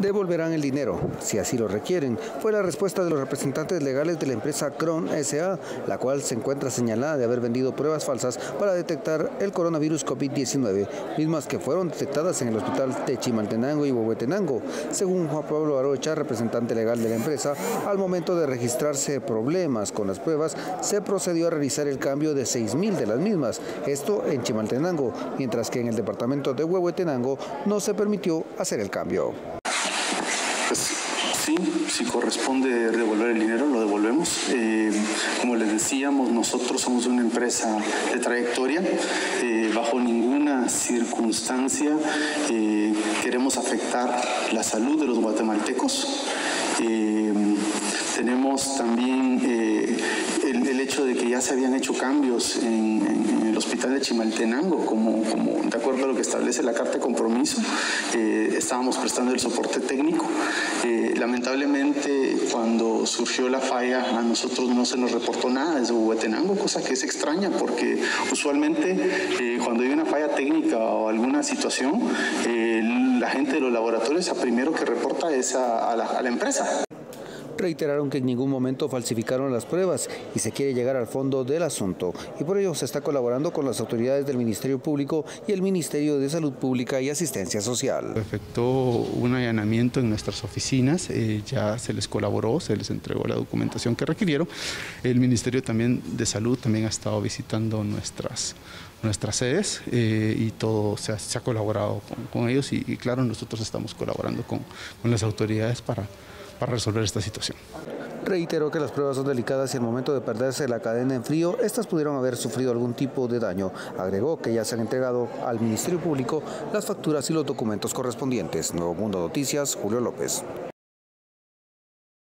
devolverán el dinero, si así lo requieren, fue la respuesta de los representantes legales de la empresa Cron SA, la cual se encuentra señalada de haber vendido pruebas falsas para detectar el coronavirus COVID-19, mismas que fueron detectadas en el hospital de Chimaltenango y Huehuetenango. Según Juan Pablo Arocha, representante legal de la empresa, al momento de registrarse problemas con las pruebas, se procedió a realizar el cambio de 6.000 de las mismas, esto en Chimaltenango, mientras que en el departamento de Huehuetenango no se permitió hacer el cambio si corresponde devolver el dinero, lo devolvemos. Eh, como les decíamos, nosotros somos una empresa de trayectoria. Eh, bajo ninguna circunstancia eh, queremos afectar la salud de los guatemaltecos. tenemos también el, hecho de que ya se habían hecho cambios en, el hospital de Chimaltenango, como, como, de acuerdo a lo que establece la carta de compromiso, estábamos prestando el soporte técnico. lamentablemente, cuando surgió la falla, a nosotros no se nos reportó nada desde Huehuetenango, cosa que es extraña porque usualmente eh, cuando hay una falla técnica o alguna situación, eh, la gente de los laboratorios, a primero que reporta es a la empresa reiteraron que en ningún momento falsificaron las pruebas y se quiere llegar al fondo del asunto y por ello se está colaborando con las autoridades del Ministerio Público y el Ministerio de Salud Pública y Asistencia Social. Efectuó un allanamiento en nuestras oficinas, eh, ya se les colaboró, se les entregó la documentación que requirieron. El Ministerio también de Salud también ha estado visitando nuestras nuestras sedes eh, y todo se ha, colaborado con, ellos y, claro nosotros estamos colaborando con, con las autoridades para para resolver esta situación. Reiteró que las pruebas son delicadas y al momento de perderse la cadena en frío, estas pudieron haber sufrido algún tipo de daño. Agregó que ya se han entregado al Ministerio Público las facturas y los documentos correspondientes. Nuevo Mundo Noticias, Julio López.